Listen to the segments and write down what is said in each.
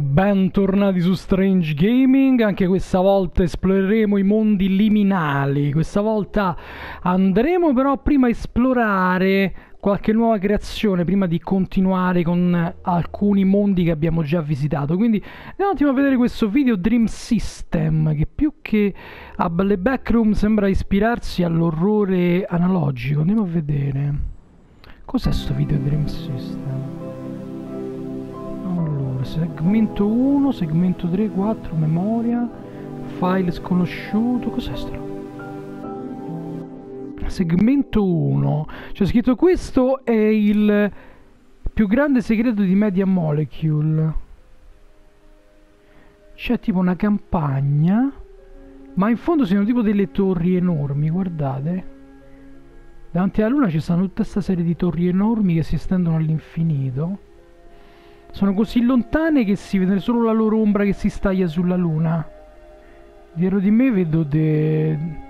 Bentornati su Strange Gaming, anche questa volta esploreremo i mondi liminali, questa volta andremo però prima a esplorare qualche nuova creazione prima di continuare con alcuni mondi che abbiamo già visitato. Quindi andiamo un attimo a vedere questo video Dream System che più che a le backroom sembra ispirarsi all'orrore analogico. Andiamo a vedere. Cos'è sto video Dream System segmento 1 segmento 3 4 memoria file sconosciuto cos'è sto segmento 1 c'è scritto questo è il più grande segreto di Media Molecule. C'è tipo una campagna ma in fondo sono tipo delle torri enormi guardate. Davanti alla luna ci stanno tutta questa serie di torri enormi che si estendono all'infinito sono così lontane che si vede solo la loro ombra che si staglia sulla luna dietro di me vedo de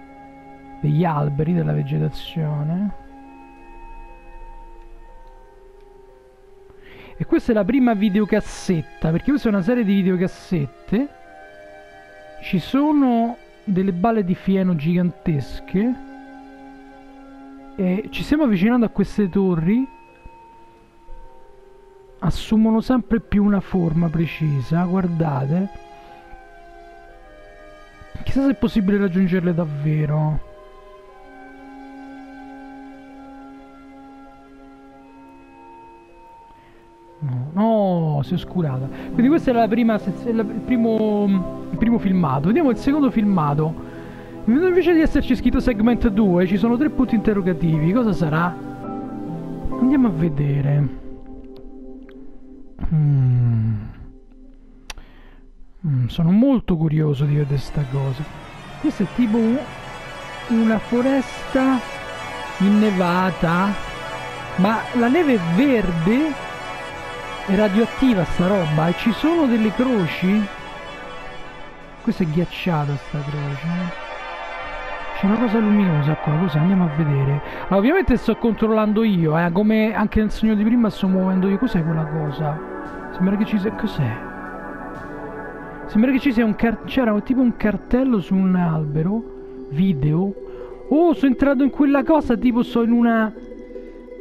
degli alberi, della vegetazione. E questa è la prima videocassetta, perché questa è una serie di videocassette. Ci sono delle balle di fieno gigantesche. E ci stiamo avvicinando a queste torri. Assumono sempre più una forma precisa, guardate. Chissà se è possibile raggiungerle davvero. No, si è oscurata. Quindi questa è la prima il primo, il primo filmato. Vediamo il secondo filmato. Invece di esserci scritto segment 2, ci sono tre punti interrogativi. Cosa sarà? Andiamo a vedere. Mm. Mm, sono molto curioso di vedere questa cosa. Questa è tipo una foresta innevata, ma la neve è verde è radioattiva sta roba e ci sono delle croci? Questa è ghiacciata sta croce. C'è una cosa luminosa qua, così andiamo a vedere. Allora, ovviamente sto controllando io, eh, come anche nel segno di prima sto muovendo io. Cos'è quella cosa? Sembra che ci sia... Cos'è? Sembra che ci sia un cartello... C'era tipo un cartello su un albero. Video. Oh, sono entrato in quella cosa, tipo sto in una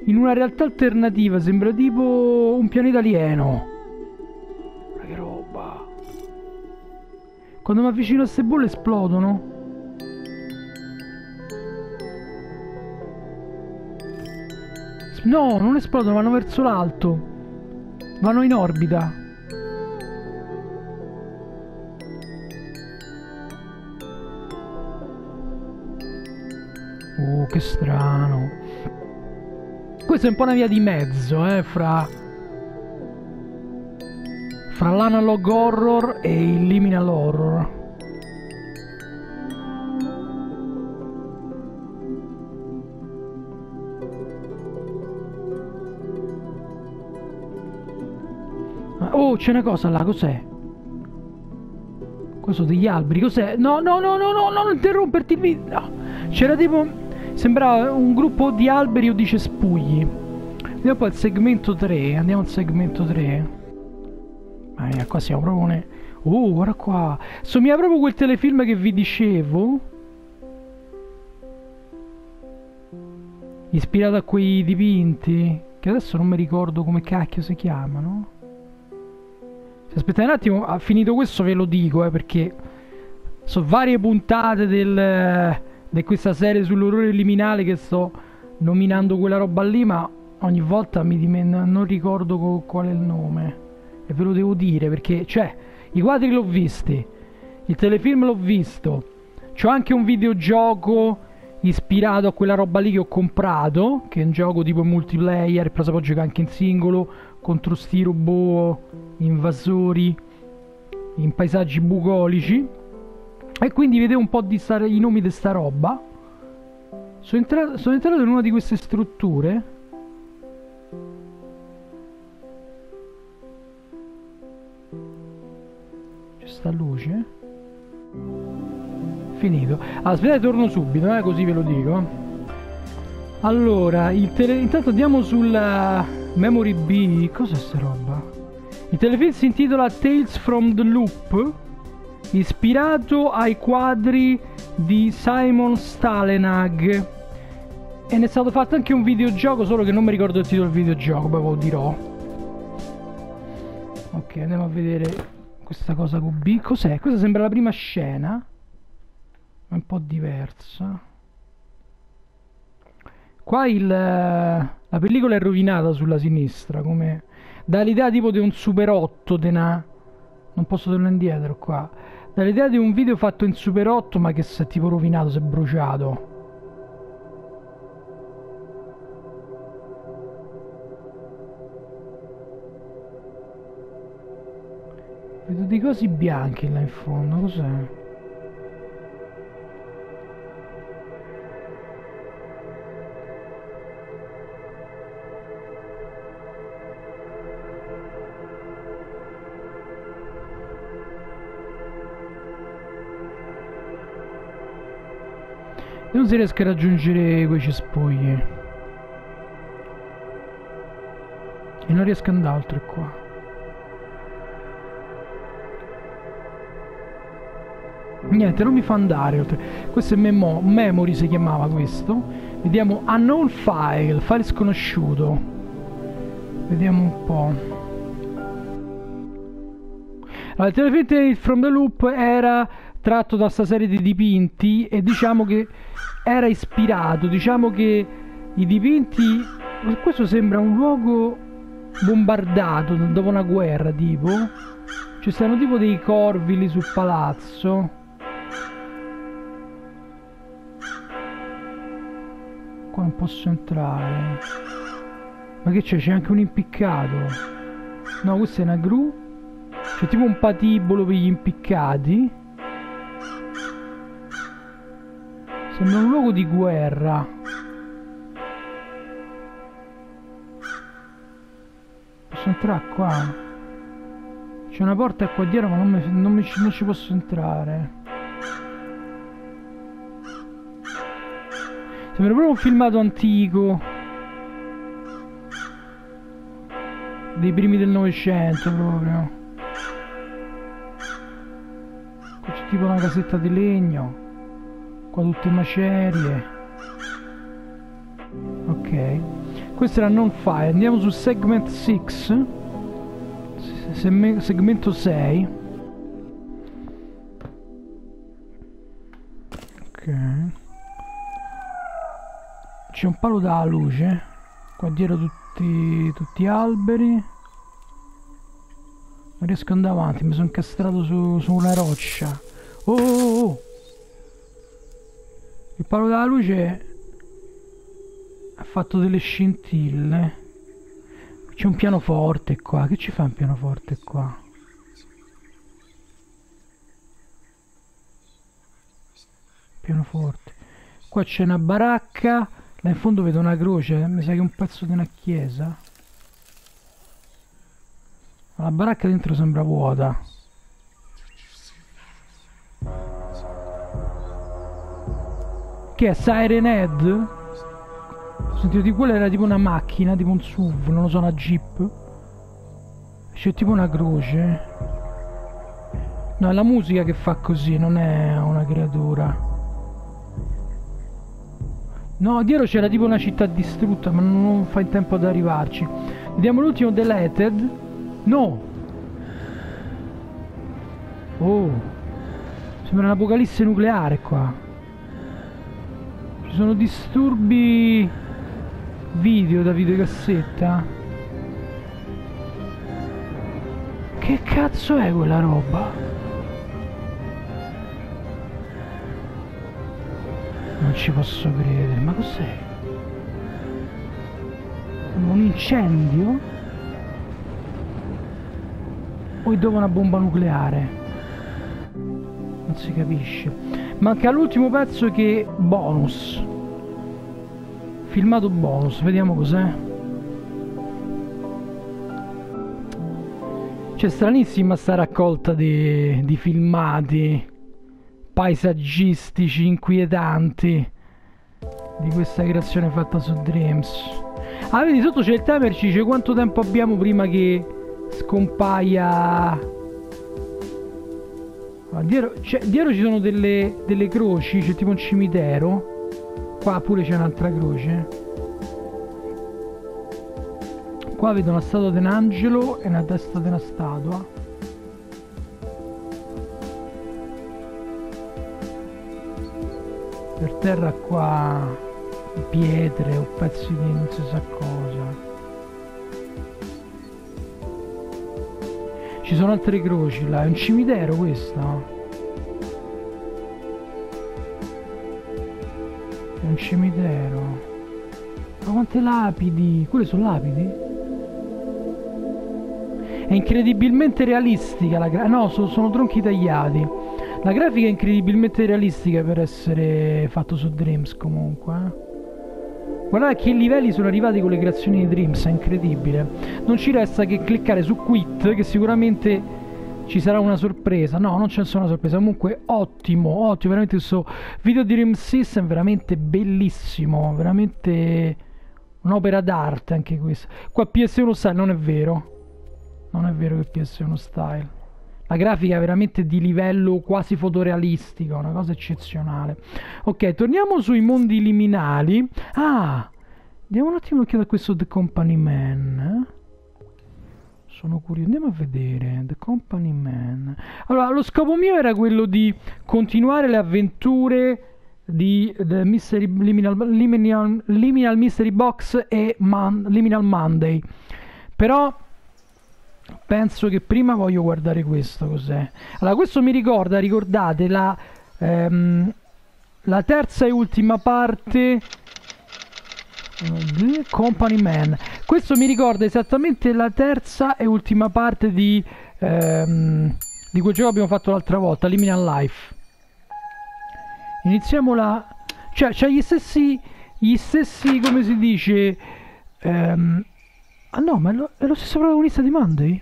in una realtà alternativa, sembra tipo un pianeta alieno. Ma che roba. Quando mi avvicino a queste bolle esplodono. No, non esplodono, vanno verso l'alto. Vanno in orbita. Oh, che strano. Questa è un po' una via di mezzo, eh, fra... Fra l'analog horror e il liminal horror. C'è una cosa là, cos'è? Questo degli alberi, cos'è? No, no, no, no, no, non interromperti. No. C'era tipo Sembrava un gruppo di alberi o di cespugli. Vediamo poi il segmento 3. Andiamo al segmento 3. Ah, qua siamo proprio ne... Oh, guarda qua. Somiglia proprio quel telefilm che vi dicevo. Ispirato a quei dipinti. Che adesso non mi ricordo come cacchio si chiamano. Aspettate un attimo, ha finito questo ve lo dico, eh, perché sono varie puntate del di questa serie sull'orrore liminale che sto nominando quella roba lì, ma ogni volta mi dimen- non ricordo co- qual è il nome. E ve lo devo dire perché, cioè, i quadri l'ho visti, il telefilm l'ho visto, c'ho anche un videogioco ispirato a quella roba lì che ho comprato, che è un gioco tipo multiplayer, però si può giocare anche in singolo, contro sti robot invasori in paesaggi bucolici e quindi vedevo un po' di stare, i nomi di sta roba. Sono entrato, sono entrato in una di queste strutture. C'è sta luce. Finito. Aspettate, torno subito, eh, così ve lo dico. Allora, tele... intanto andiamo sulla Memory B. Cos'è sta roba? Il telefilm si intitola Tales from the Loop, ispirato ai quadri di Simon Stalenag. E ne è stato fatto anche un videogioco, solo che non mi ricordo il titolo del videogioco, poi ve lo dirò. Ok, andiamo a vedere questa cosa con B. Cos'è? Questa sembra la prima scena. È un po' diversa. Qua il, la pellicola è rovinata sulla sinistra, come dà l'idea tipo di un Super 8 de una... Non posso tornare indietro qua. Dà l'idea di un video fatto in Super 8 ma che si è tipo rovinato, si è bruciato. Vedo dei cosi bianchi là in fondo, cos'è? Non si riesce a raggiungere quei cespugli e non riesco ad oltre qua. Niente non mi fa andare oltre. Questo è memo memory si chiamava questo. Vediamo unknown file file sconosciuto. Vediamo un po' allora il from the loop era tratto da questa serie di dipinti e diciamo che era ispirato, diciamo che i dipinti questo sembra un luogo bombardato dopo una guerra tipo ci stanno tipo dei corvi lì sul palazzo. Qua non posso entrare. Ma che c'è? c'è anche un impiccato. No questa è una gru. C'è tipo un patibolo per gli impiccati Sembra un luogo di guerra. Posso entrare qua? C'è una porta qua dietro ma non, mi, non, mi, non ci posso entrare. Sembra proprio un filmato antico. Dei primi del Novecento proprio. Qui c'è tipo una casetta di legno qua tutte macerie. Ok. Questo era non file andiamo su segment 6 segmento 6 ok. C'è un palo da luce. Qua dietro tutti, tutti alberi. Non riesco ad andare avanti mi sono incastrato su, su una roccia. Oh, oh, oh. Il palo della luce ha fatto delle scintille. C'è un pianoforte qua. Che ci fa un pianoforte qua? Pianoforte. Qua c'è una baracca. Là in fondo vedo una croce. Mi sa che è un pezzo di una chiesa. La baracca dentro sembra vuota. Che è Siren Head? Sentito di quella era tipo una macchina, tipo un SUV, non lo so, una Jeep. C'è tipo una croce. No, è la musica che fa così, non è una creatura. No, dietro c'era tipo una città distrutta, ma non fa in tempo ad arrivarci. Vediamo l'ultimo deleted. No! Oh! Sembra un'apocalisse nucleare qua. Ci sono disturbi video da videocassetta. Che cazzo è quella roba? Non ci posso credere, ma cos'è? Un incendio? O è dove una bomba nucleare? Non si capisce. Manca l'ultimo pezzo che bonus. Filmato bonus, vediamo cos'è. C'è stranissima sta raccolta di, di filmati paesaggistici inquietanti di questa creazione fatta su Dreams. Ah, vedi sotto c'è il timer, ci dice quanto tempo abbiamo prima che scompaia dietro, cioè, dietro, ci sono delle, delle croci c'è tipo un cimitero. Qua pure c'è un'altra croce. Qua vedo una statua di un angelo e una testa di una statua. Per terra qua pietre o pezzi di non si sa cosa Ci sono altre croci là, è un cimitero questo? È un cimitero. Ma quante lapidi? Quelle sono lapidi? È incredibilmente realistica la grafica. No, sono, sono tronchi tagliati. La grafica è incredibilmente realistica per essere fatto su Dreams comunque. Eh? Guardate che livelli sono arrivati con le creazioni di Dreams, è incredibile. Non ci resta che cliccare su Quit, che sicuramente ci sarà una sorpresa. No, non c'è nessuna sorpresa. Comunque, ottimo, ottimo. Veramente questo video di Dream System veramente bellissimo. Veramente un'opera d'arte anche questo. Qua PS1 style non è vero. Non è vero che PS1 style. La grafica è veramente di livello quasi fotorealistico, una cosa eccezionale. Ok, torniamo sui mondi liminali. Ah, diamo un attimo un'occhiata a questo The Company Man. Sono curioso, andiamo a vedere The Company Man. Allora, lo scopo mio era quello di continuare le avventure di The Mystery, Liminal, Liminal, Liminal Mystery Box e Man, Liminal Monday. Però penso che prima voglio guardare questo cos'è? Allora questo mi ricorda ricordate la, ehm, la terza e ultima parte Company Man. Questo mi ricorda esattamente la terza e ultima parte di ehm, di quel gioco che abbiamo fatto l'altra volta Liminal Life. Iniziamo la cioè c'ha gli stessi gli stessi come si dice ehm, Ah no, ma è lo, è lo stesso protagonista di Monday?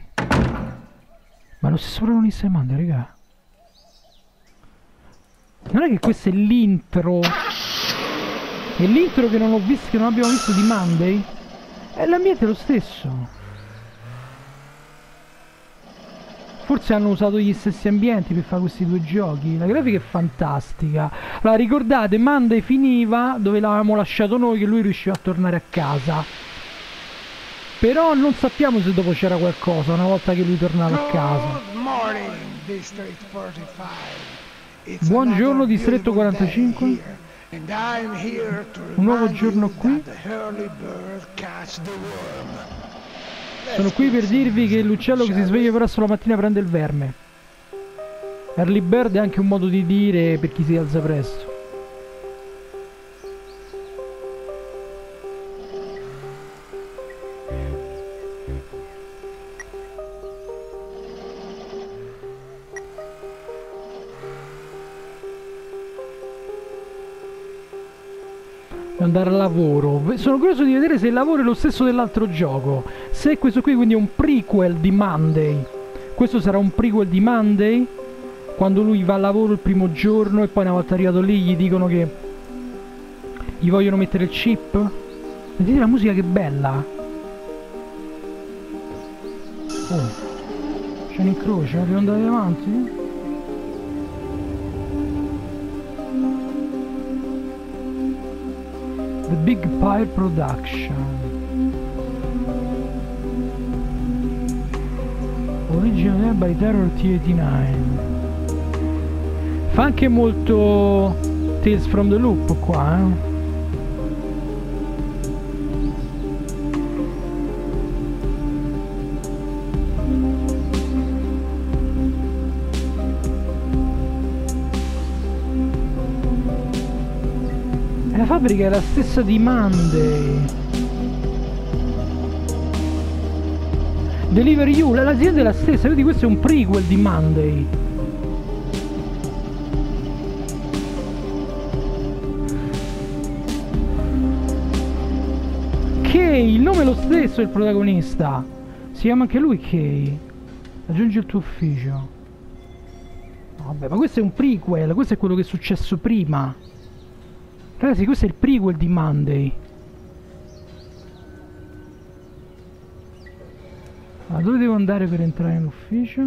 Ma è lo stesso protagonista di Monday, raga. Non è che questo è l'intro. È l'intro che non ho visto, che non abbiamo visto di Monday? E l'ambiente è lo stesso. Forse hanno usato gli stessi ambienti per fare questi due giochi. La grafica è fantastica. Allora, ricordate, Monday finiva dove l'avevamo lasciato noi, che lui riusciva a tornare a casa. Però non sappiamo se dopo c'era qualcosa una volta che lui tornava a casa. Buongiorno Distretto 45. Un nuovo giorno qui. Sono qui per dirvi che l'uccello che si sveglia presto la mattina prende il verme. Early bird è anche un modo di dire per chi si alza presto. Andare al lavoro. Sono curioso di vedere se il lavoro è lo stesso dell'altro gioco. Se questo qui quindi è un prequel di Monday. Questo sarà un prequel di Monday. Quando lui va al lavoro il primo giorno e poi una volta arrivato lì gli dicono che gli vogliono mettere il chip. Vedete la musica che bella. Oh. C'è un incrocio, devo andare avanti? Big Pile Production Original by Terror T89 Fa anche molto Tales from the Loop qua eh? Fabbrica è la stessa di Monday. Deliver You, l'azienda è la stessa, vedi questo è un prequel di Monday. Kay, il nome è lo stesso il protagonista. Si chiama anche lui Kay. Aggiungi il tuo ufficio. Vabbè, ma questo è un prequel, questo è quello che è successo prima. Ragazzi, questo è il prequel di Monday. Ma dove devo andare per entrare in ufficio?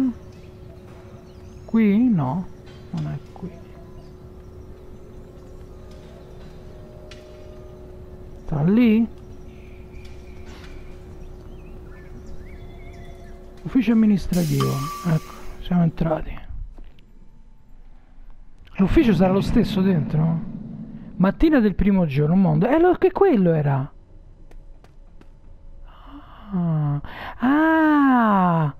Qui? No, non è qui. Tra lì? Ufficio amministrativo. Ecco, siamo entrati. L'ufficio sarà lo stesso dentro? Mattina del primo giorno, mondo. Eh, lo, che quello era? Ah. ah.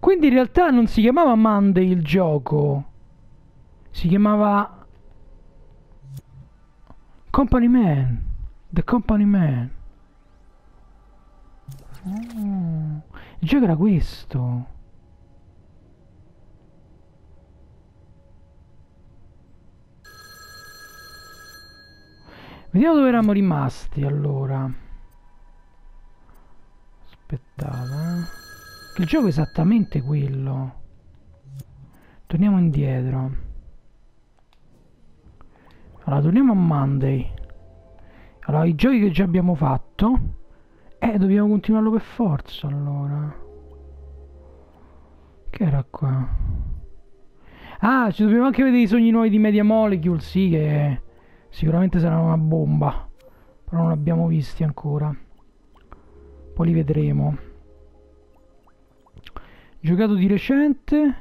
Quindi in realtà non si chiamava Monday il gioco. Si chiamava Company Man. The Company Man. Oh. Il gioco era questo. Vediamo dove eravamo rimasti allora. Aspettate. Eh. Il gioco è esattamente quello. Torniamo indietro. Allora, torniamo a Monday. Allora, i giochi che già abbiamo fatto. Eh, dobbiamo continuarlo per forza, allora. Che era qua? Ah, ci dobbiamo anche vedere i sogni nuovi di Media Molecule, sì, che... Sicuramente sarà una bomba, però non l'abbiamo visti ancora. Poi li vedremo. Giocato di recente.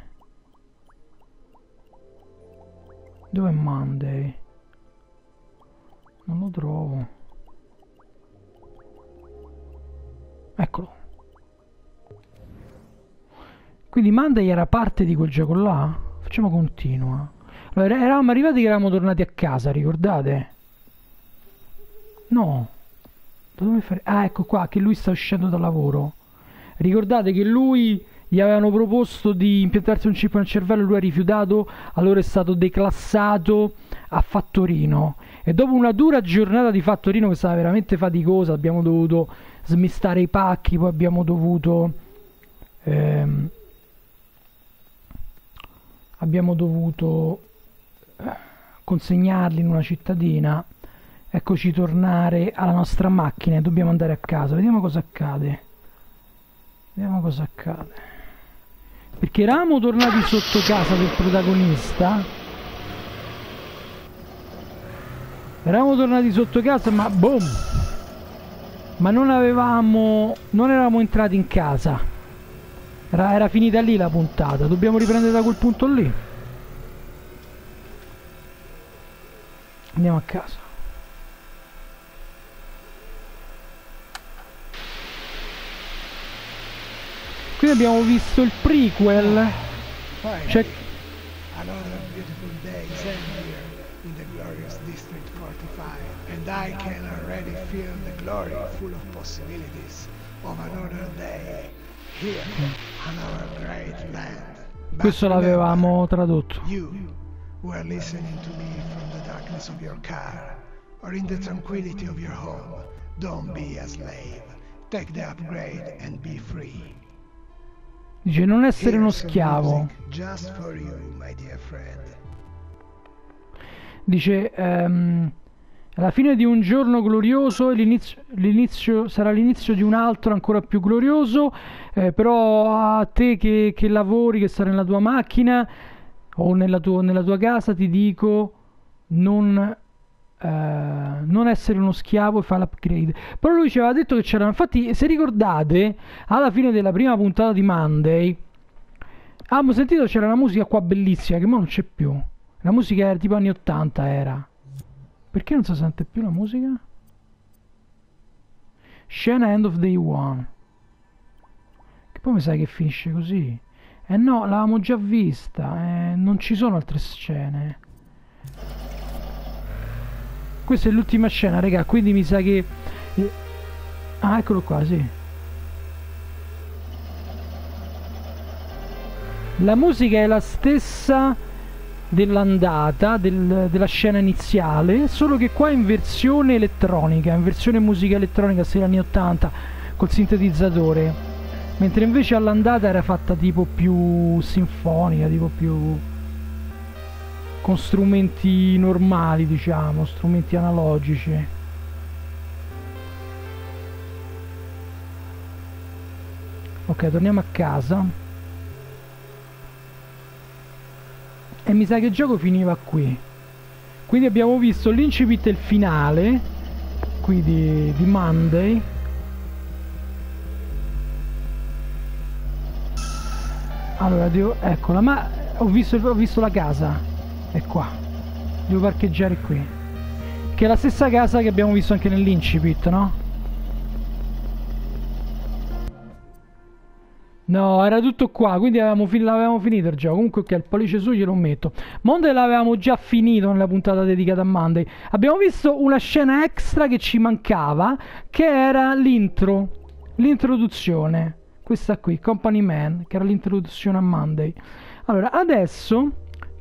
Dov'è Monday? Non lo trovo. Eccolo. Quindi Monday era parte di quel gioco là? Facciamo continua. Allora, eravamo arrivati che eravamo tornati a casa, ricordate? No. Dove fare? Ah, ecco qua, che lui sta uscendo dal lavoro. Ricordate che lui gli avevano proposto di impiantarsi un chip nel cervello, lui ha rifiutato, allora è stato declassato a Fattorino. E dopo una dura giornata di Fattorino che stava veramente faticosa, abbiamo dovuto smistare i pacchi, poi abbiamo dovuto... Ehm, abbiamo dovuto consegnarli in una cittadina eccoci tornare alla nostra macchina e dobbiamo andare a casa. Vediamo cosa accade. Vediamo cosa accade. Perché eravamo tornati sotto casa del protagonista. Eravamo tornati sotto casa ma boom! Ma non avevamo non eravamo entrati in casa. Era, era finita lì la puntata. Dobbiamo riprendere da quel punto lì Andiamo a casa. Qui abbiamo visto il prequel. C'è Another beautiful day is here in the glorious District 45 and I can already feel the glory full of possibilities of another day here on our great land. Questo l'avevamo tradotto. You who are listening to me from the darkness of your car or in the tranquility of your home. Don't be a slave. Take the upgrade and be free. Dice non essere uno schiavo. Just for you, my dear friend. Dice um, alla fine di un giorno glorioso l'inizio, l'inizio, sarà l'inizio di un altro ancora più glorioso, eh, però a te che, che lavori, che stai nella tua macchina, o nella, tuo, nella tua casa ti dico non, eh, non essere uno schiavo e fare l'upgrade. Però lui ci aveva detto che c'era, infatti se ricordate, alla fine della prima puntata di Monday, abbiamo sentito c'era una musica qua bellissima che ora non c'è più. La musica era tipo anni 80 era. Perché non si sente più la musica? Scena End of Day One. Che poi mi sa che finisce così. Eh no, l'avevamo già vista, eh, non ci sono altre scene. Questa è l'ultima scena, raga, quindi mi sa che... Eh, ah, eccolo qua, sì. La musica è la stessa dell'andata, del, della scena iniziale, solo che qua è in versione elettronica, in versione musica elettronica, sei anni 80, col sintetizzatore mentre invece all'andata era fatta tipo più sinfonica, tipo più con strumenti normali, diciamo, strumenti analogici. Ok, torniamo a casa. E mi sa che il gioco finiva qui. Quindi abbiamo visto l'incipit e il finale qui di, di Monday. Allora, devo, eccola, ma ho visto, ho visto la casa. È qua. Devo parcheggiare qui. Che è la stessa casa che abbiamo visto anche nell'incipit, no? No, era tutto qua, quindi avevamo fin- l'avevamo finito il gioco. Comunque, ok, il pollice su glielo metto. Monday l'avevamo già finito nella puntata dedicata a Monday. Abbiamo visto una scena extra che ci mancava, che era l'intro, l'introduzione. Questa qui, Company Man, che era l'introduzione a Monday. Allora, adesso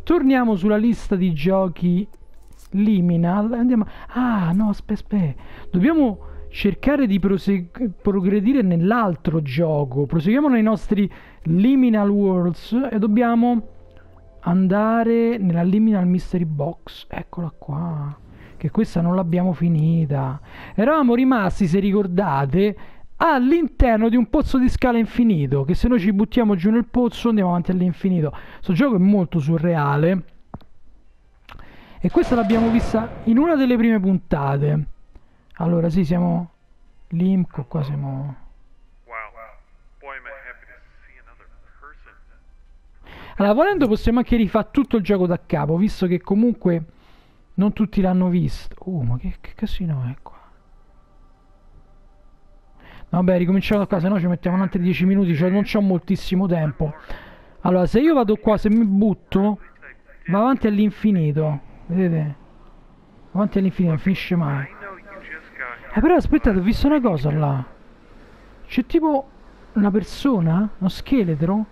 torniamo sulla lista di giochi Liminal. Andiamo. Ah, no, aspetta, aspetta. Dobbiamo cercare di progredire nell'altro gioco. Proseguiamo nei nostri Liminal Worlds e dobbiamo andare nella Liminal Mystery Box. Eccola qua. Che questa non l'abbiamo finita. Eravamo rimasti, se ricordate, all'interno di un pozzo di scala infinito. Che se noi ci buttiamo giù nel pozzo andiamo avanti all'infinito. Questo gioco è molto surreale. E questa l'abbiamo vista in una delle prime puntate. Allora sì, siamo l'IMCO, qua siamo... Allora, volendo possiamo anche rifare tutto il gioco da capo, visto che comunque non tutti l'hanno visto. Uh, ma che, che casino è qua? Vabbè, ricominciamo qua, se no ci mettiamo altri 10 minuti, cioè non c'ho moltissimo tempo. Allora, se io vado qua, se mi butto, va avanti all'infinito, vedete? Avanti all'infinito, non finisce mai. Eh però aspettate, ho visto una cosa là. C'è tipo una persona, uno scheletro.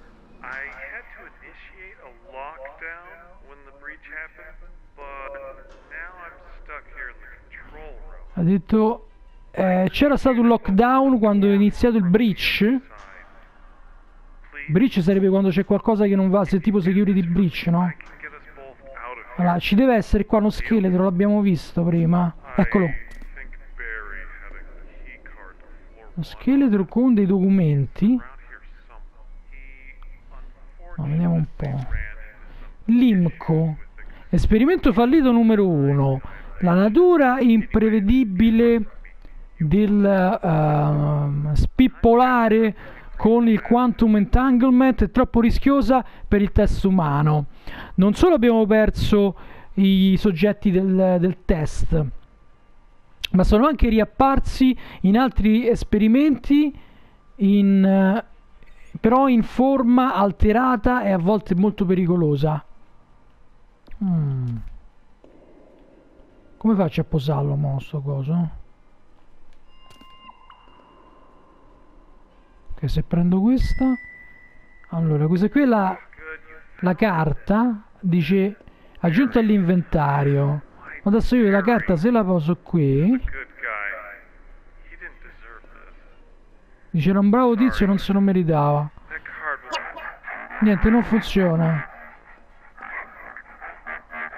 Ha detto eh, c'era stato un lockdown quando è iniziato il breach. Breach sarebbe quando c'è qualcosa che non va, se tipo security breach, no? Allora, ci deve essere qua uno scheletro, l'abbiamo visto prima. Eccolo. Lo scheletro con dei documenti. No, vediamo un po'. L'IMCO. Esperimento fallito numero uno. La natura imprevedibile del uh, spippolare con il quantum entanglement è troppo rischiosa per il test umano. Non solo abbiamo perso i soggetti del, del test, ma sono anche riapparsi in altri esperimenti in, però in forma alterata e a volte molto pericolosa. Mm. Come faccio a posarlo, mo, sto coso? Ok, se prendo questa... Allora, questa qui è la, la carta, dice aggiunta all'inventario. Adesso io la carta se la poso qui. Dice era un bravo tizio non se lo meritava. Niente, non funziona.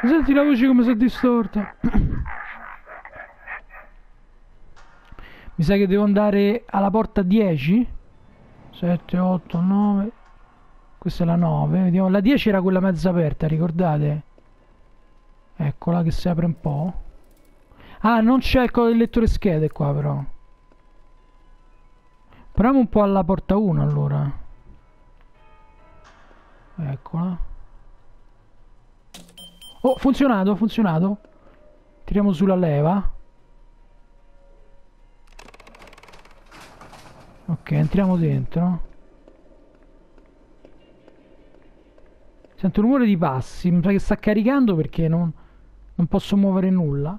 Senti la voce come si è distorta. Mi sa che devo andare alla porta 10. 7, 8, 9. Questa è la 9. Vediamo. La 10 era quella mezza aperta, ricordate? Eccola che si apre un po'. Ah, non c'è il del lettore schede qua però. Proviamo un po' alla porta 1 allora. Eccola. Oh, funzionato, funzionato. Tiriamo sulla leva. Ok, entriamo dentro. Sento un rumore di passi. Mi sa che sta caricando perché non non posso muovere nulla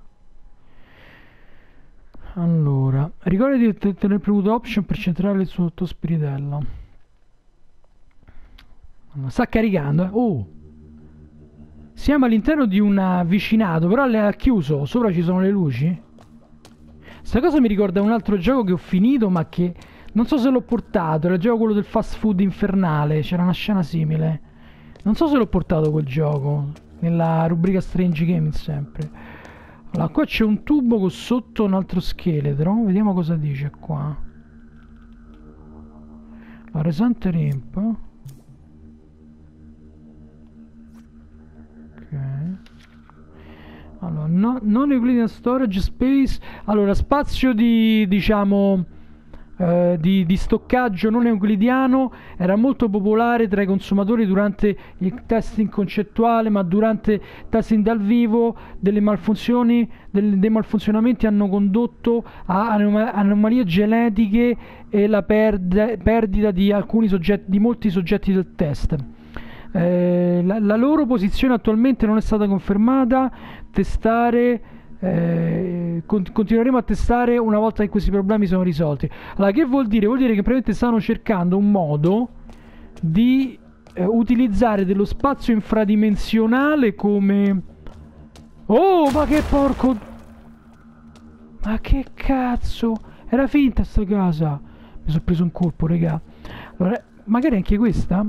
allora ricordati di tenere premuto option per centrare il suo spiritello sta caricando eh? oh siamo all'interno di un vicinato però ha chiuso sopra ci sono le luci questa cosa mi ricorda un altro gioco che ho finito ma che non so se l'ho portato era il gioco quello del fast food infernale c'era una scena simile non so se l'ho portato quel gioco nella rubrica Strange Gaming sempre allora qua c'è un tubo con sotto un altro scheletro vediamo cosa dice qua Resante Rimp. Ok. Allora, no, non Euclidean Storage Space. Allora, spazio di, diciamo, eh, di, di, stoccaggio non euclidiano era molto popolare tra i consumatori durante il testing concettuale, ma durante il testing dal vivo delle malfunzioni, delle, dei malfunzionamenti hanno condotto a anom- anomalie genetiche e la perde- perdita di, soggetti, di molti soggetti del test. Eh, la, la loro posizione attualmente non è stata confermata. Testare eh, continueremo a testare una volta che questi problemi sono risolti. Allora, che vuol dire? Vuol dire che praticamente stanno cercando un modo di eh, utilizzare dello spazio infradimensionale come... Oh, ma che porco... Ma che cazzo? Era finta sta casa. Mi sono preso un colpo, raga. Allora, magari anche questa?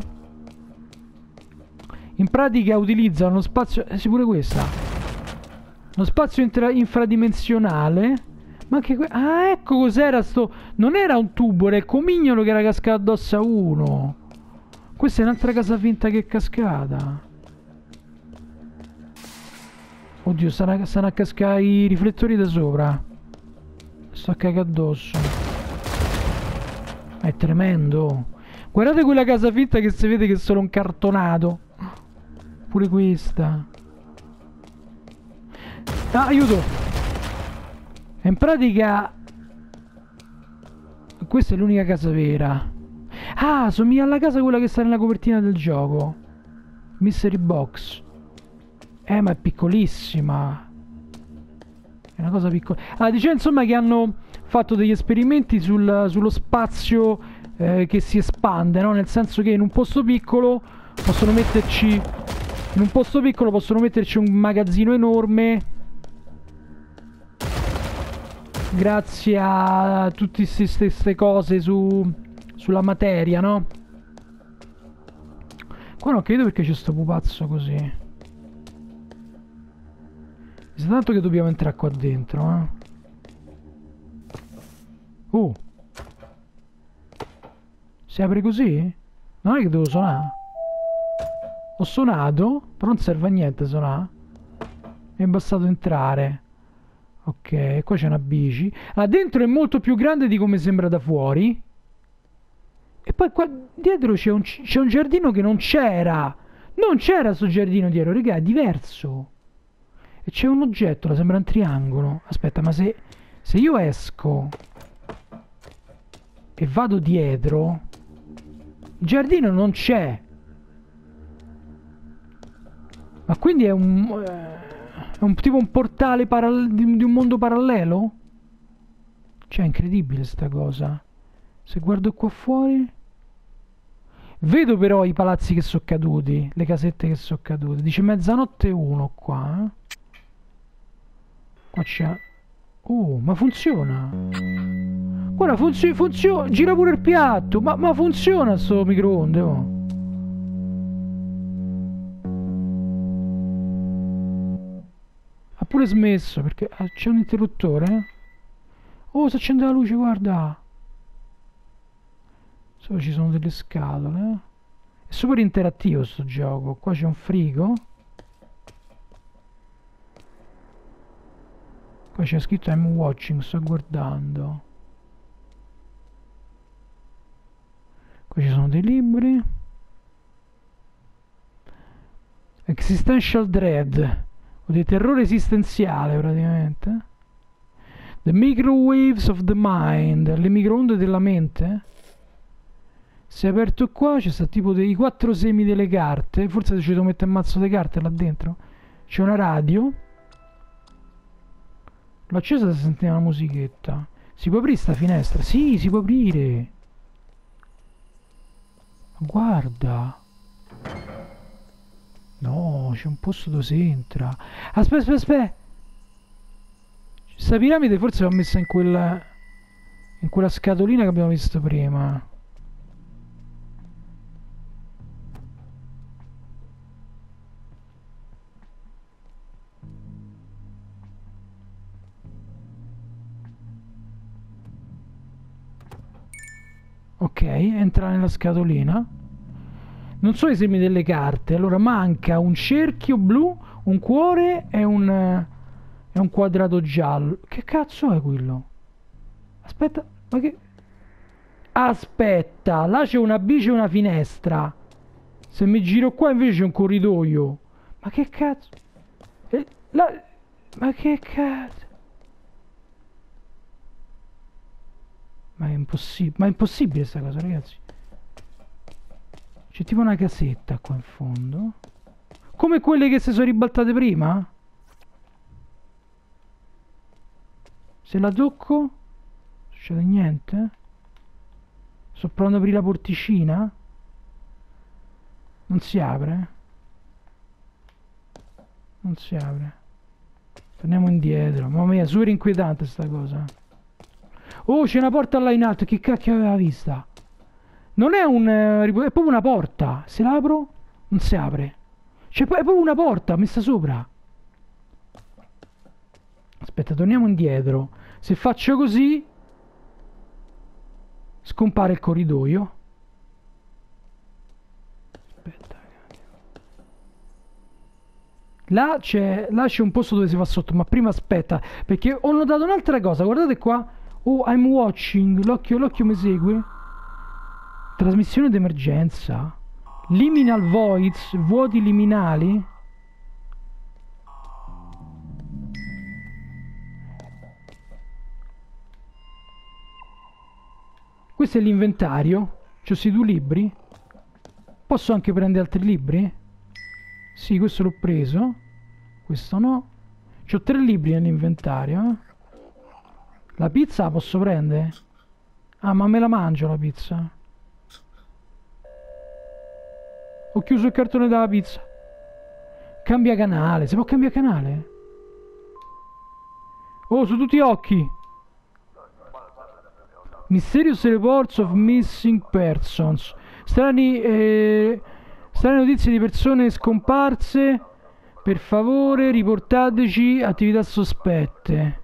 In pratica utilizzano lo spazio... Eh, sì, pure questa. Uno spazio infradimensionale. Ma che... Ah, ecco cos'era sto... Non era un tubo, era il comignolo che era cascato addosso a uno. Questa è un'altra casa finta che è cascata. Oddio, stanno a cascare i riflettori da sopra. Sto a cagare addosso. È tremendo. Guardate quella casa finta che si vede che è solo un cartonato. Pure questa. Ah, aiuto! In pratica... Questa è l'unica casa vera. Ah, somiglia alla casa quella che sta nella copertina del gioco. Mystery Box. Eh, ma è piccolissima. È una cosa piccola. Ah, dice insomma che hanno fatto degli esperimenti sul, sullo spazio eh, che si espande, no? Nel senso che in un posto piccolo possono metterci... In un posto piccolo possono metterci un magazzino enorme grazie a tutte queste cose su, sulla materia, no? Qua non credo perché c'è sto pupazzo così. Mi sa tanto che dobbiamo entrare qua dentro, eh? Oh! Si apre così? Non è che devo suonare? Ho suonato, però non serve a niente suonare. Mi è bastato entrare. Ok, qua c'è una bici. Là dentro è molto più grande di come sembra da fuori. E poi qua dietro c'è un, un, giardino che non c'era. Non c'era sto giardino dietro, raga, è diverso. E c'è un oggetto, sembra un triangolo. Aspetta, ma se, se io esco e vado dietro, il giardino non c'è. Ma quindi è un... Eh, è un tipo un portale di, di un mondo parallelo? Cioè, è incredibile sta cosa. Se guardo qua fuori... Vedo però i palazzi che sono caduti, le casette che sono cadute. Dice mezzanotte uno qua. Eh? Qua c'è... Oh, ma funziona. Guarda, funziona, funziona, gira pure il piatto. Ma, ma funziona sto microonde, oh. Pure smesso perché ah, c'è un interruttore. Oh, si accende la luce, guarda. Sopra ci sono delle scatole. È super interattivo sto gioco. Qua c'è un frigo. Qua c'è scritto I'm watching, sto guardando. Qua ci sono dei libri. Existential Dread di terrore esistenziale praticamente. The microwaves of the mind, le microonde della mente. Si è aperto qua, c'è sta tipo dei quattro semi delle carte, forse ci devo mettere un mazzo di carte là dentro. C'è una radio. L'ho accesa si sentiva una musichetta. Si può aprire sta finestra? Sì, si può aprire. Guarda. No, c'è un posto dove si entra. Aspetta, aspetta, aspetta. Questa piramide forse l'ho messa in quella... In quella scatolina che abbiamo visto prima. Ok, entra nella scatolina. Non so i semi delle carte. Allora manca un cerchio blu, un cuore e un, e un quadrato giallo. Che cazzo è quello? Aspetta, ma che... Aspetta, là c'è una bici e una finestra. Se mi giro qua invece c'è un corridoio. Ma che cazzo? E là... Ma che cazzo? Ma è impossibile, ma è impossibile questa cosa, ragazzi. C'è tipo una casetta qua in fondo. Come quelle che si sono ribaltate prima? Se la tocco, succede niente. Sto provando ad aprire la porticina. Non si apre. Non si apre. Torniamo indietro. Mamma mia, super inquietante sta cosa. Oh, c'è una porta là in alto. Che cacchio aveva vista? Non è un... Eh, è proprio una porta. Se l'apro, non si apre. C'è è proprio una porta messa sopra. Aspetta, torniamo indietro. Se faccio così... Scompare il corridoio. Aspetta. Là c'è, un posto dove si va sotto, ma prima aspetta, perché ho notato un'altra cosa, guardate qua. Oh, I'm watching, l'occhio, l'occhio mi segue. Trasmissione d'emergenza. Liminal voids, vuoti liminali. Questo è l'inventario. C'ho questi due libri. Posso anche prendere altri libri? Sì, questo l'ho preso. Questo no. C'ho tre libri nell'inventario. Eh? La pizza la posso prendere? Ah, ma me la mangio la pizza. Ho chiuso il cartone della pizza. Cambia canale. Si può cambiare canale? Oh, su tutti gli occhi. Mysterious Reports of Missing Persons. Strani, eh, strane notizie di persone scomparse. Per favore, riportateci attività sospette.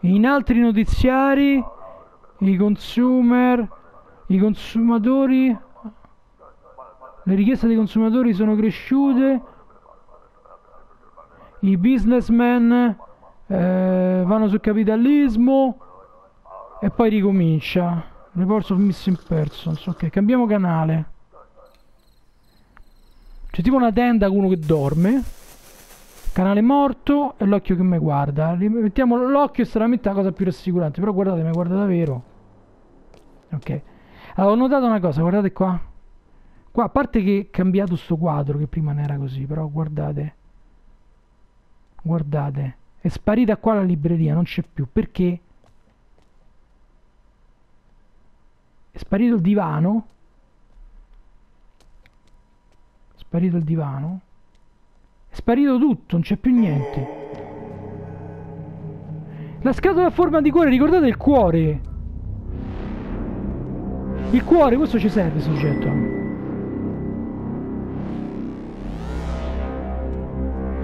In altri notiziari, i consumer, i consumatori, le richieste dei consumatori sono cresciute. I businessmen eh, vanno sul capitalismo e poi ricomincia. Reports of missing persons. Ok cambiamo canale. C'è tipo una tenda con uno che dorme. Canale morto e l'occhio che mi guarda. Mettiamo l'occhio estremamente la cosa più rassicurante però guardate mi guarda davvero. Ok allora ho notato una cosa guardate qua qua a parte che è cambiato sto quadro che prima non era così però guardate guardate è sparita qua la libreria, non c'è più. Perché? È sparito il divano. È sparito il divano. È sparito tutto, non c'è più niente. La scatola a forma di cuore, ricordate il cuore? Il cuore, questo ci serve, soggetto.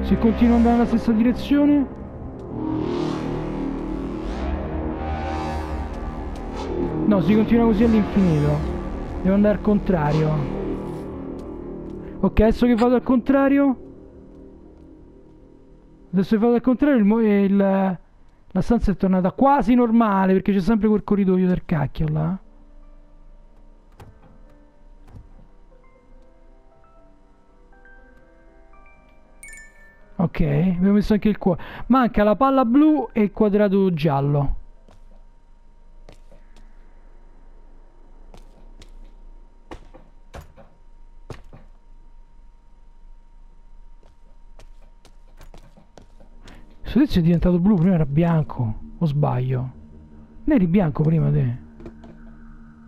Se continua ad andare nella stessa direzione No, si continua così all'infinito. Devo andare al contrario. Ok, adesso che vado al contrario. Adesso che vado al contrario, il, il, la stanza è tornata quasi normale perché c'è sempre quel corridoio del cacchio là. Ok, abbiamo messo anche il cuore. Manca la palla blu e il quadrato giallo. Questo tizio è diventato blu, prima era bianco. O sbaglio? Non eri bianco prima te?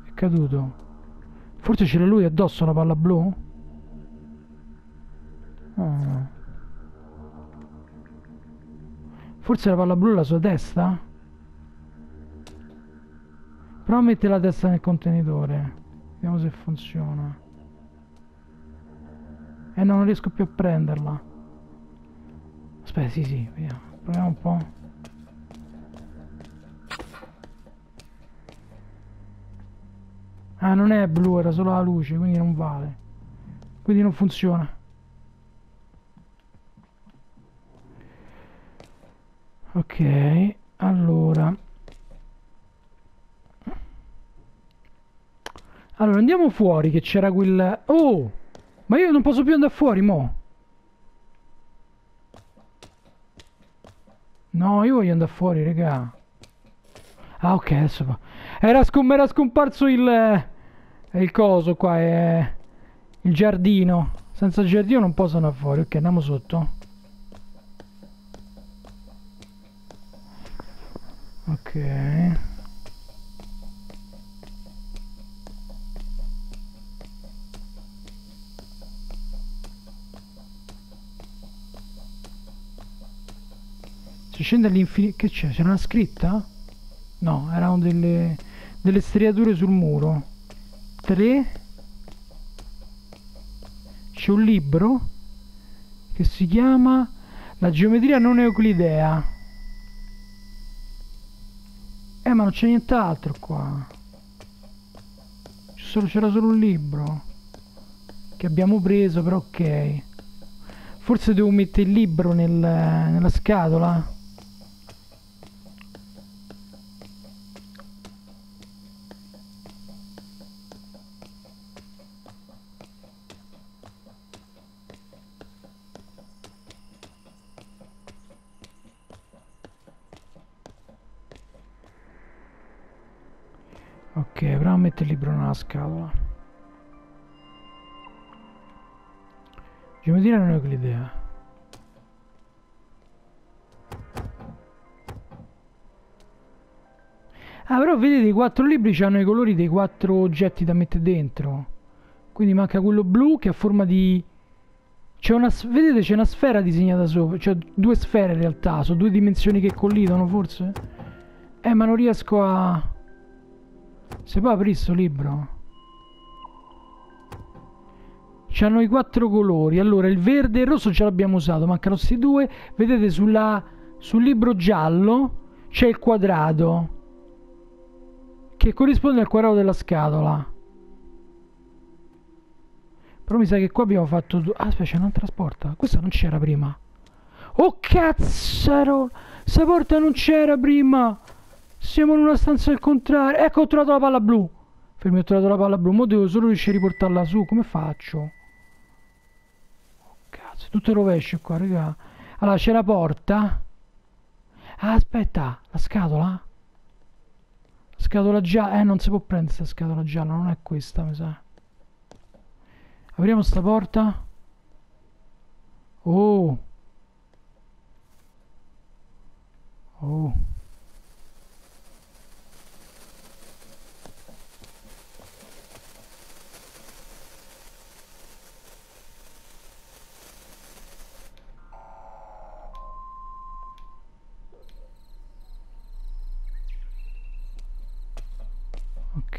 È caduto. Forse c'era lui addosso la palla blu? Oh. Forse la palla blu è la sua testa? Prova a mettere la testa nel contenitore. Vediamo se funziona. Eh no, non riesco più a prenderla. Aspetta, sì, sì, vediamo. Proviamo un po'. Ah, non è blu, era solo la luce, quindi non vale. Quindi non funziona. Ok, allora. Allora, andiamo fuori che c'era quel... Oh! Ma io non posso più andare fuori, mo'. No, io voglio andare fuori, raga. Ah, ok, adesso va. Era, scom era scomparso il... Il coso qua, è... Il giardino. Senza giardino non posso andare fuori. Ok, andiamo sotto. Ok. Si scende all'infinito. Che c'è? C'era una scritta? No, erano delle, delle striature sul muro. 3 c'è un libro che si chiama La geometria non euclidea. Eh, ma non c'è nient'altro qua. C'era solo un libro che abbiamo preso, però ok. Forse devo mettere il libro nel, nella scatola. Ok, proviamo a mettere il libro nella scatola. Geometria non ho l'idea. Ah, però vedete i quattro libri hanno i colori dei quattro oggetti da mettere dentro. Quindi manca quello blu che ha forma di... Una... Vedete c'è una sfera disegnata sopra. Cioè due sfere in realtà. Sono due dimensioni che collidono forse. Eh, ma non riesco a... Se può aprire sto libro? C'hanno i quattro colori. Allora, il verde e il rosso ce l'abbiamo usato, mancano questi due. Vedete sulla, sul libro giallo c'è il quadrato che corrisponde al quadrato della scatola. Però mi sa che qua abbiamo fatto... Ah, aspetta, c'è un'altra porta. Questa non c'era prima. Oh, cazzaro! Questa porta non c'era prima! Siamo in una stanza al contrario. Ecco, ho trovato la palla blu. Fermi, ho trovato la palla blu. Mo devo solo riuscire a riportarla su. Come faccio? Oh, cazzo, tutto rovescio qua, raga. Allora, c'è la porta. Ah, aspetta, la scatola? La scatola gialla. Eh, non si può prendere questa scatola gialla, non è questa, mi sa. Apriamo sta porta. Oh. Oh.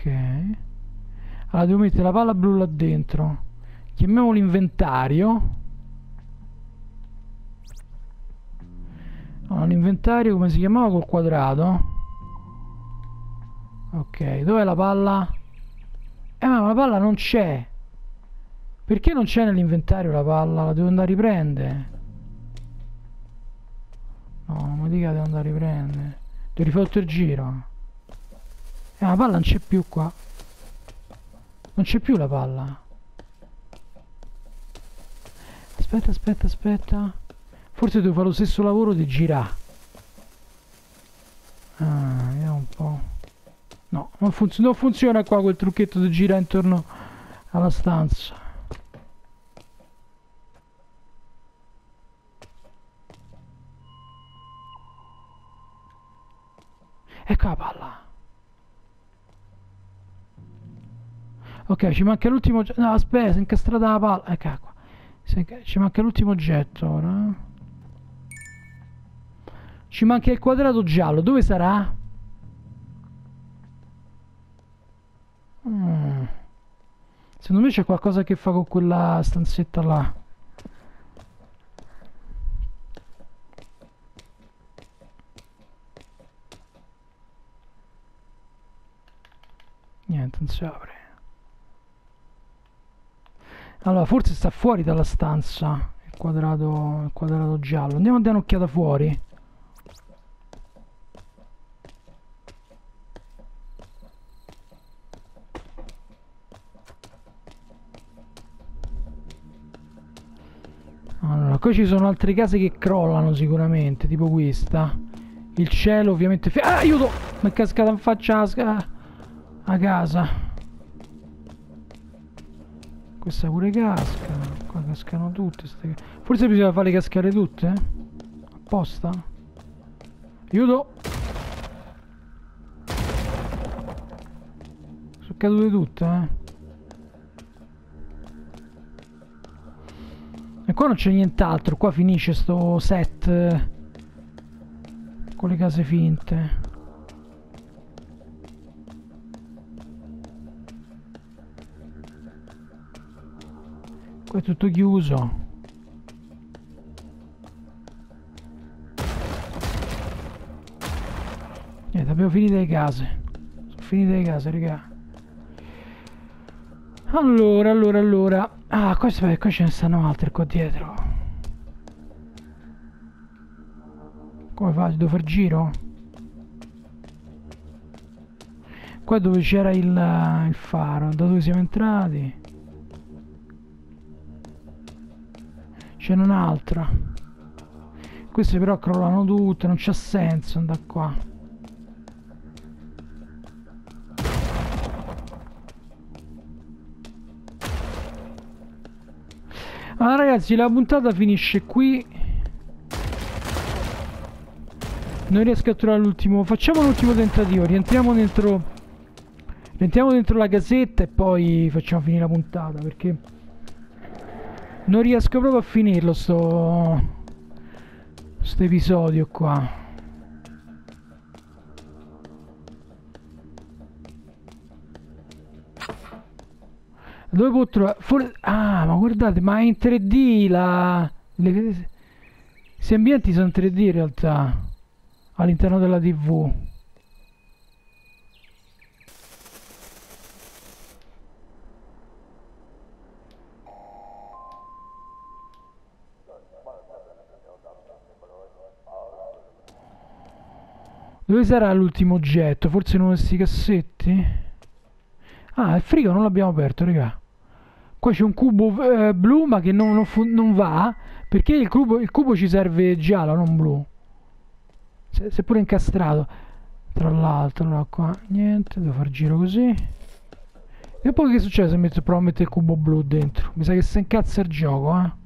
Ok. Allora devo mettere la palla blu là dentro. Chiamiamo l'inventario allora, l'inventario come si chiamava col quadrato? Ok dov'è la palla? Eh ma la palla non c'è. Perché non c'è nell'inventario la palla? La devo andare a riprendere. No non mi dica devo andare a riprendere. Devo rifare tutto il giro eh, la palla non c'è più qua. Non c'è più la palla. Aspetta, aspetta, aspetta. Forse devo fare lo stesso lavoro di girare. Ah, vediamo un po'. No, non, funziona, non funziona qua quel trucchetto di girare intorno alla stanza. Ecco la palla. Ok, ci manca l'ultimo... No, aspetta, si è incastrata la palla. Ecco qua. Ci manca l'ultimo oggetto ora. Ci manca il quadrato giallo. Dove sarà? Mm. Secondo me c'è qualcosa che fa con quella stanzetta là. Niente, non si apre. Allora, forse sta fuori dalla stanza il quadrato, il quadrato giallo. Andiamo a dare un'occhiata fuori. Allora, qui ci sono altre case che crollano sicuramente, tipo questa. Il cielo ovviamente... Ah, aiuto! Mi è cascata in faccia a, a casa. Questa pure casca. Qua cascano tutte. Ste... Forse bisogna farle cascare tutte? Eh? Apposta? Aiuto! Sono cadute tutte, eh? E qua non c'è nient'altro. Qua finisce sto set. Eh, con le case finte. Qua è tutto chiuso. Niente, abbiamo finito le case. Sono finite le case, raga. Allora, allora, allora. Ah, qua, qua ce ne stanno altre qua dietro. Come faccio? Devo far giro? Qua dove c'era il, il faro, da dove siamo entrati. Ce n'è un'altra. Queste però crollano tutte, non c'ha senso andare qua. Allora ragazzi, la puntata finisce qui. Non riesco a trovare l'ultimo. Facciamo l'ultimo tentativo. Rientriamo dentro. Rientriamo dentro la casetta e poi facciamo finire la puntata. Perché non riesco proprio a finirlo sto... Sto episodio qua. Dove può trovare? For... Ah, ma guardate, ma è in 3D la... Le... Questi ambienti sono in 3D in realtà. All'interno della TV. Dove sarà l'ultimo oggetto? Forse in uno di questi cassetti? Ah, il frigo non l'abbiamo aperto, raga. Qua c'è un cubo eh, blu ma che non, non, non, va perché il cubo, il cubo ci serve giallo, non blu. Si è pure incastrato. Tra l'altro, allora qua niente, devo far giro così. E poi che succede se metto, provo a mettere il cubo blu dentro? Mi sa che si incazza il gioco, eh.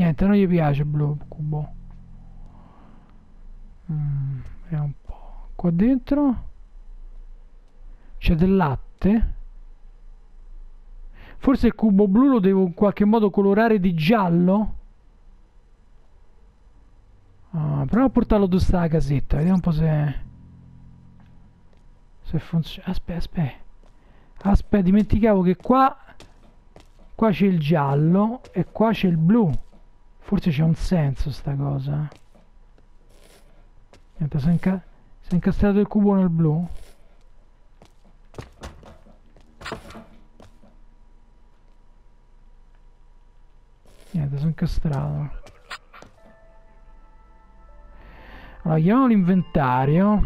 Niente, non gli piace blu cubo. Mm, vediamo un po'. Qua dentro c'è del latte. Forse il cubo blu lo devo in qualche modo colorare di giallo. Ah, proviamo a portarlo giù sta casetta. Vediamo un po' se... Se funziona. Aspetta, aspetta. Aspetta, dimenticavo che qua... Qua c'è il giallo e qua c'è il blu. Forse c'è un senso sta cosa. Niente, si è, inca si è incastrato il cubo nel blu. Niente, si è incastrato. Allora, chiamiamo l'inventario.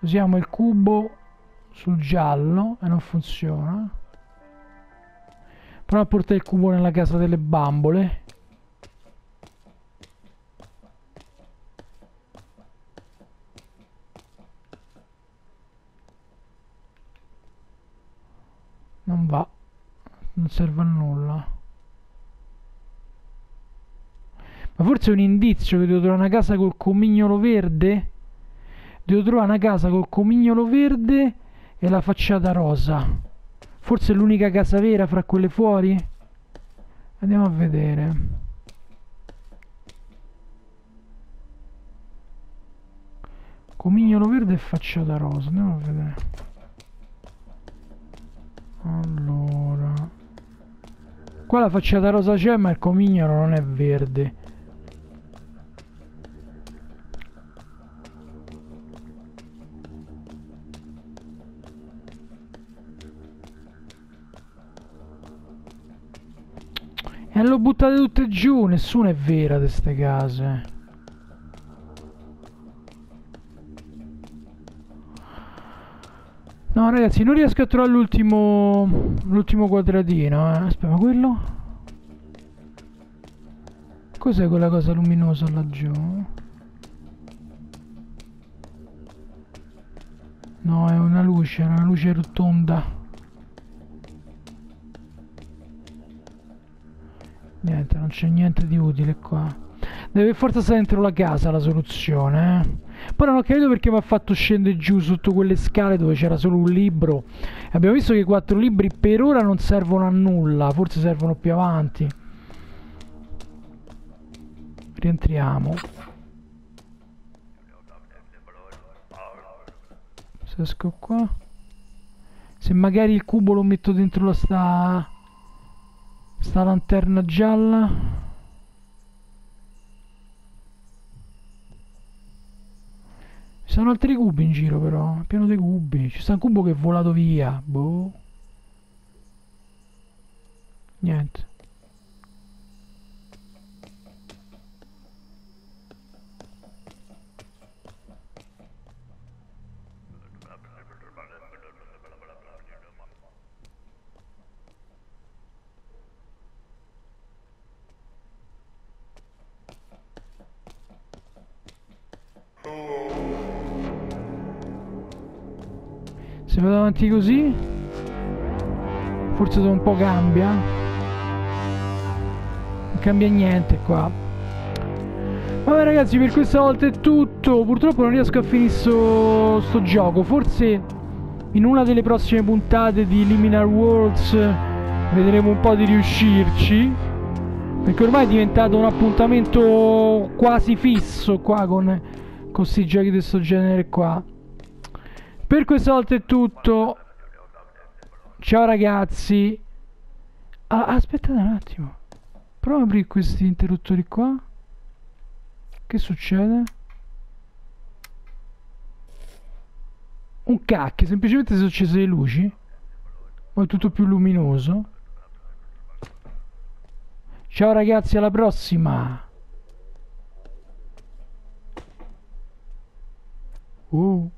Usiamo il cubo sul giallo e non funziona. Proviamo a portare il cubo nella casa delle bambole. Non va. Non serve a nulla. Ma forse è un indizio che devo trovare una casa col comignolo verde? Devo trovare una casa col comignolo verde e la facciata rosa. Forse è l'unica casa vera fra quelle fuori? Andiamo a vedere. Comignolo verde e facciata rosa. Andiamo a vedere allora. Qua la facciata rosa c'è, ma il comignolo non è verde. E l'ho buttate tutte giù, Nessuna è vera di queste case. No ragazzi, non riesco a trovare l'ultimo l'ultimo quadratino, eh. Aspetta, ma quello? Cos'è quella cosa luminosa laggiù? No, è una luce, una luce rotonda. Niente, non c'è niente di utile qua. Deve forza stare dentro la casa la soluzione, eh. Poi non ho capito perché mi ha fatto scendere giù sotto quelle scale dove c'era solo un libro. Abbiamo visto che i quattro libri per ora non servono a nulla, forse servono più avanti. Rientriamo. Se esco qua. Se magari il cubo lo metto dentro la sta... Sta lanterna gialla. Ci sono altri cubi in giro però, pieno di cubi. Ci sta un cubo che è volato via. Boh. Niente. Se vado avanti così Forse un po' cambia Non cambia niente qua. Vabbè ragazzi per questa volta è tutto. Purtroppo non riesco a finire sto, sto gioco. Forse in una delle prossime puntate di Liminal Worlds Vedremo un po' di riuscirci. Perché ormai è diventato un appuntamento quasi fisso qua con questi giochi di questo genere qua per questa volta è tutto. Ciao ragazzi. Ah, aspettate un attimo. Prova a aprire questi interruttori qua. Che succede? Un cacchio, semplicemente si sono accese le luci. È tutto più luminoso. Ciao ragazzi, alla prossima. Uh.